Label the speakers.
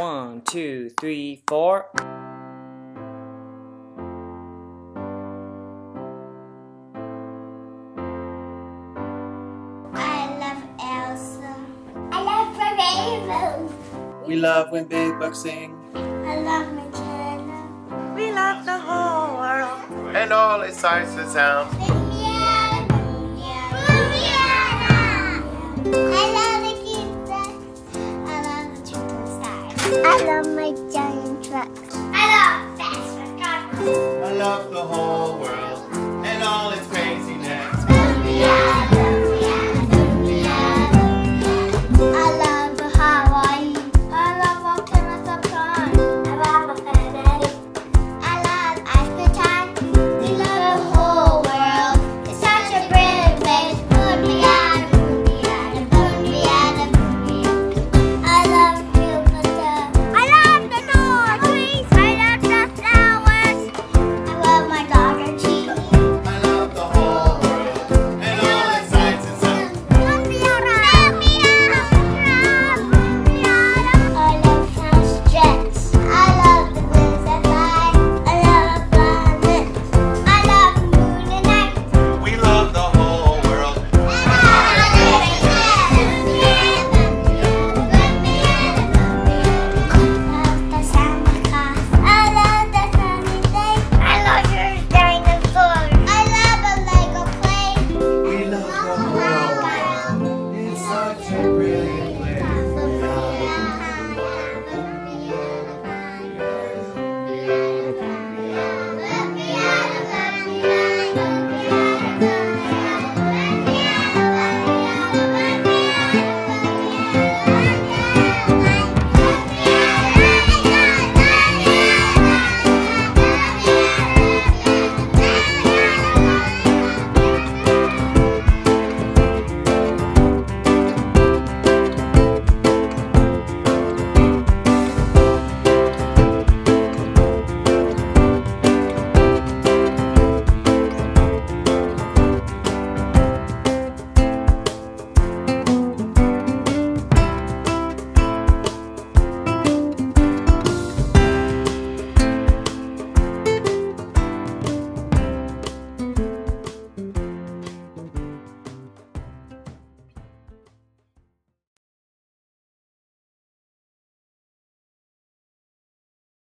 Speaker 1: One, two, three, four.
Speaker 2: I love Elsa. I love the rainbow.
Speaker 3: We love when Big Bugs sing.
Speaker 2: I love Magellan.
Speaker 4: We love the whole world.
Speaker 5: and all its sights and sounds.
Speaker 2: I love my giant trucks. I love fast cars.
Speaker 5: I love the whole world